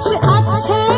कुछ अच्छे